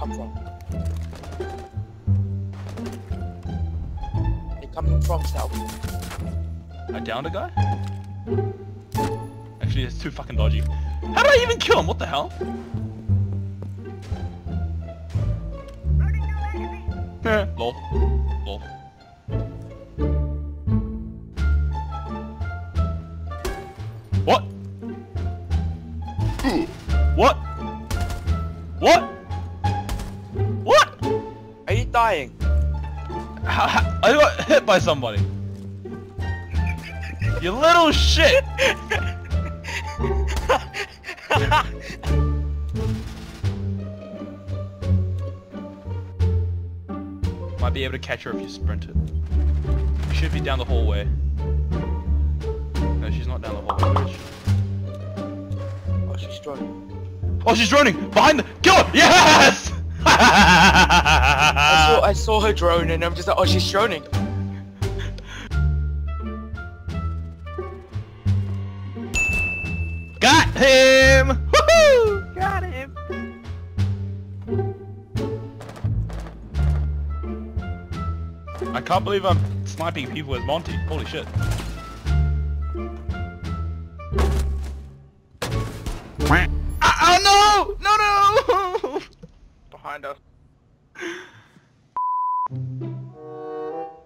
come from? They coming from south. I downed a guy? Actually, it's too fucking dodgy. How did I even kill him? What the hell? Lol. Lol. Are you dying? I got hit by somebody. You little shit! Might be able to catch her if you sprint it. You should be down the hallway. No, she's not down the hallway. She? Oh, she's droning. Oh, she's droning! Behind the- Kill her! Yes! I saw her drone and I'm just like, oh, she's droning. Got him! Woohoo! Got him. I can't believe I'm sniping people as Monty. Holy shit. Oh, no! No, no! Behind us.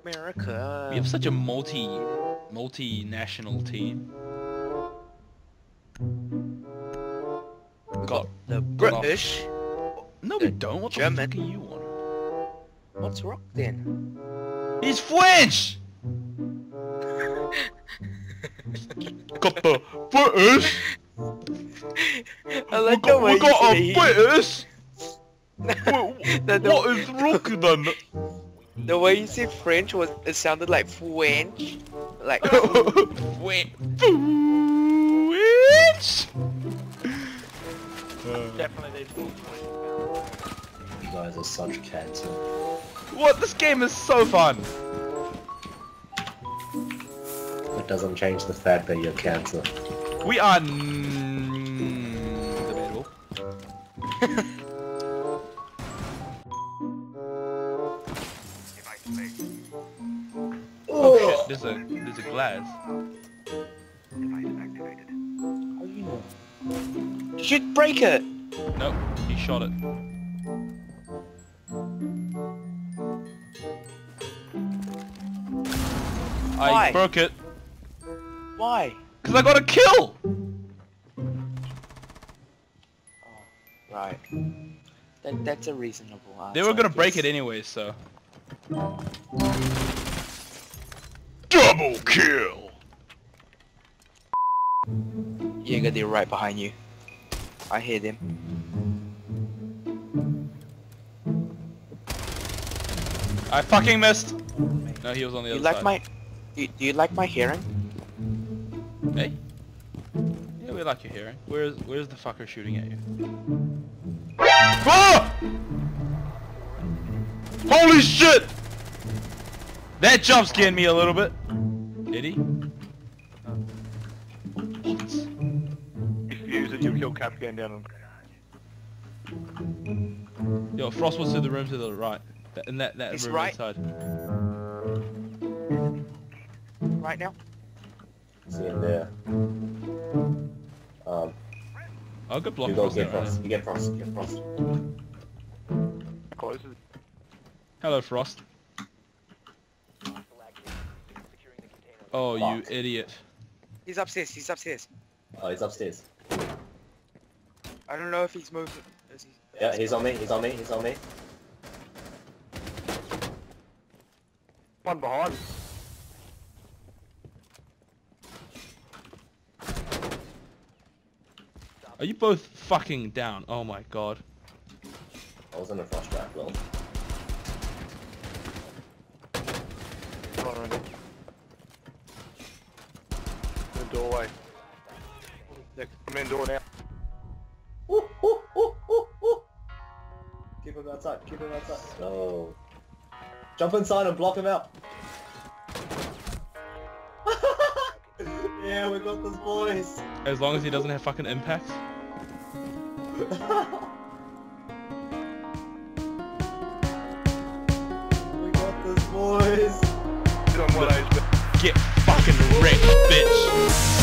America. We have such a multi, multinational team. Got the got off. British. No, we don't. What German. the fuck are you on? What's rock then? He's French. got the British. I like we got, the we got a British. the, the, what is wrong then? The way you say French was it sounded like French. Like Wait. French. definitely You guys are such cancer. What? This game is so fun. It doesn't change the fact that you're cancer. We are debatable. There's a there's a glass. How you? Should break it. Nope, he shot it. I broke it Why? because I got a kill. Right. That that's a reasonable answer. They were gonna break it anyway, so. Double kill. Jaeger, they're right behind you. I hear them. I fucking missed. No, he was on the You other like side. my? Do, do you like my hearing? Hey? Yeah, we like your hearing. Where's where's the fucker shooting at you? Ah! Holy shit! That jump scared me a little bit. Did he? What? If you use it, you'll kill Cap going down on. Yo, Frost was to the room to the right. That, in that, that He's room right. inside. Right now? See in there. Um, Oh, good block. you go Frost get there, right frost. You get frost. Get frost. Closes. Hello, Frost. Oh, you idiot. He's upstairs. He's upstairs. Oh, he's upstairs. I don't know if he's moving. Is he? Yeah, he's on me. He's on me. He's on me. One behind. Are you both fucking down? Oh my god. I was in a frost trap, doorway. They're in door now. Ooh, ooh, ooh, ooh, ooh. Keep him outside, keep him outside. No. Jump inside and block him out. yeah, we got this boys. As long as he doesn't have fucking impact. we got this boys. Get on one Get fucking wrecked, bitch.